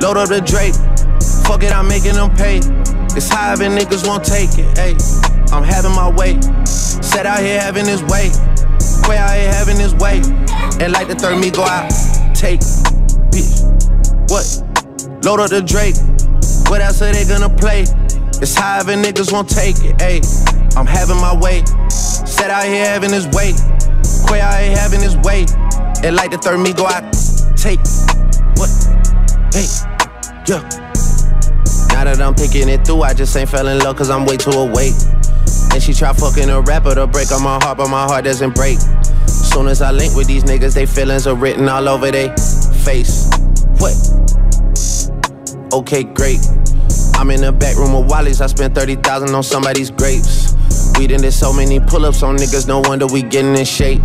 Load up the Drake. Fuck it, I'm making them pay. It's high and niggas won't take it. Ayy, I'm having my way. Set out here having his way. Quay out here having his way. And like the third me go out, take. Bitch, what? Load up the Drake. What else are they gonna play? It's high and niggas won't take it. Ayy, I'm having my way. Set out here having his way. Quay out here having his way. And like the third me go out, take. What? Hey, yeah. Now that I'm picking it through, I just ain't fell in love cause I'm way too awake. And she try fucking a rapper to break on my heart, but my heart doesn't break. Soon as I link with these niggas, they feelings are written all over they face. What? Okay, great. I'm in the back room with Wally's, I spent 30,000 on somebody's grapes. We done did so many pull-ups on niggas, no wonder we getting in shape.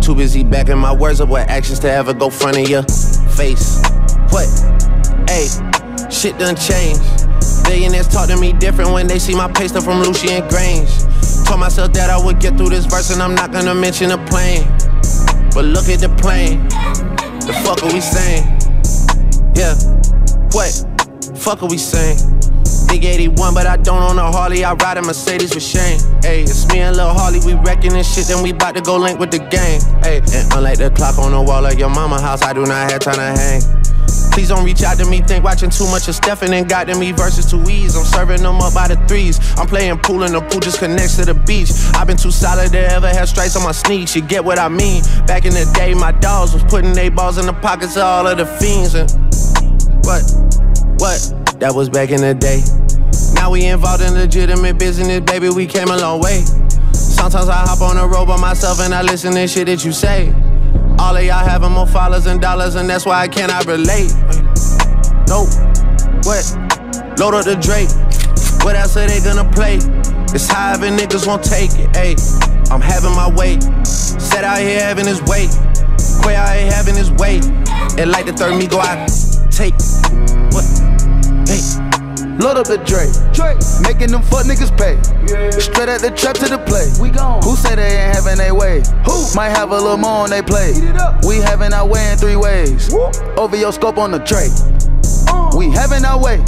Too busy backing my words up with actions to ever go front of your face. What? Hey, shit done changed. Billionaires talk to me different when they see my pay stuff from Lucian Grainge. Told myself that I would get through this verse and I'm not gonna mention the plane. But look at the plane. The fuck are we saying? Yeah. What? Fuck are we saying? Big 81, but I don't own a Harley. I ride a Mercedes with Shane. Ayy, it's me and Lil Harley. We wrecking this shit, then we bout to go link with the gang. Ayy, and unlike the clock on the wall of your mama house, I do not have time to hang. Please don't reach out to me, think watching too much of Stephen and got to me versus two E's. I'm serving them up by the threes. I'm playing pool and the pool just connects to the beach. I've been too solid to ever have stripes on my sneaks. You get what I mean? Back in the day, my dogs was putting their balls in the pockets of all of the fiends. And what? What? That was back in the day. Now we involved in legitimate business, baby. We came a long way. Sometimes I hop on the road by myself and I listen to shit that you say. All of y'all having more followers and dollars, and that's why I cannot relate. Nope. What? Load up the Drake. What else are they gonna play? It's high and niggas won't take it. Ayy, I'm having my way. Set out here having his way. Quay out here having his way. And like the third me go out, take. What? Hey. Load up the Drake. Drake. Making them fuck niggas pay. Yeah. Straight at the trap to the play. We gone. Who say they ain't having their way? Who? Might have a little more on they play. Eat it up. We having our way in three ways. Whoop. Over your scope on the tray. Uh. We having our way.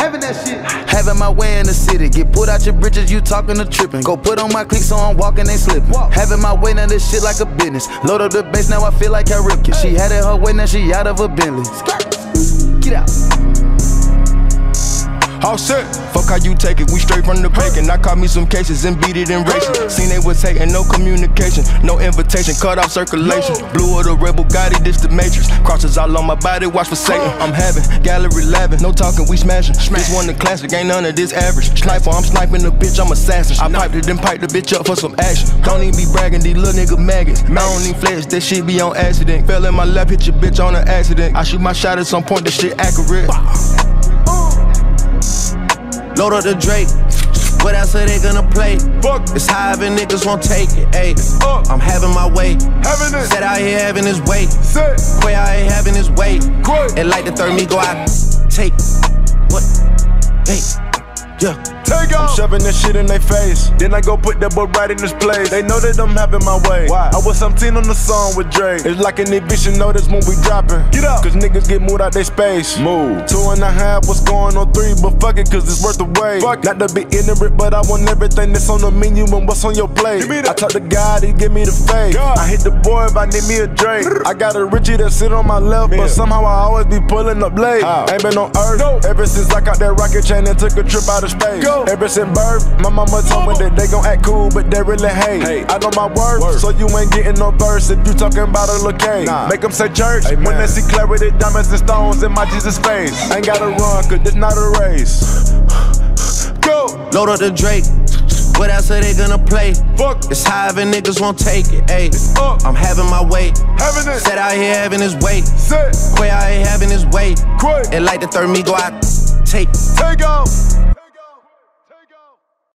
Having that shit. Having my way in the city. Get put out your britches, you talking to tripping. Go put on my cleats so I'm walking, they slipping. Walk. Having my way, now this shit like a business. Load up the bass, now I feel like I Ripken. She had it her way, now she out of a Bentley. Get out. All set. Fuck how you take it, we straight from the bacon. I caught me some cases and beat it in racing. Seen they was hating, no communication, no invitation, cut off circulation. Blue of the rebel Gotti, this the matrix. Crosses all on my body, watch for Satan. I'm having gallery 11, no talking, we smashing. This one the classic, ain't none of this average. Sniper, I'm sniping the bitch, I'm assassin. I piped it, then piped the bitch up for some action. Don't even be bragging, these little nigga maggots. I don't even flex, that shit be on accident. Fell in my lap, hit your bitch on an accident. I shoot my shot at some point, this shit accurate. Load up the Drake. What else are they gonna play? Fuck. It's high and niggas won't take it. Ayy, up. I'm having my way. Having it. Set out here having his way. Set. Quay out here having his way. Quay. And like the third me go out, take. What? Hey, yeah. Take I'm shoving this shit in their face. Then I go put that boy right in his place. They know that I'm having my way. Why? I was 17 on the song with Drake. It's like an eviction notice when we dropping. Get up. Cause niggas get moved out their space. Move. Two and a half what's going on three, but fuck it, cause it's worth the wait. Fuck. Not to be ignorant, but I want everything that's on the menu and what's on your plate. Give me that. I talk to God, he give me the faith. God. I hit the boy if I need me a Drake. I got a Richie that sit on my left, but somehow I always be pulling up late. How? Ain't been on earth No. ever since I got that rocket chain and took a trip out of space. Go. Ever since birth, my mama told me that they gon' act cool, but they really hate. Hate. I know my worth, Worth. so you ain't getting no verse if you talking about a little K. Nah. Make them say church Amen. when they see clarity, diamonds and stones in my Jesus face. Ain't gotta run, cause this not a race. Go! Load up the Drake. What else are they gonna play? Fuck. It's high and niggas won't take it. Ayy, up. I'm having my way. Having it. Set out here having his way. Set. Quay out here having his way. Quay. And like the third me go out, take. Take off.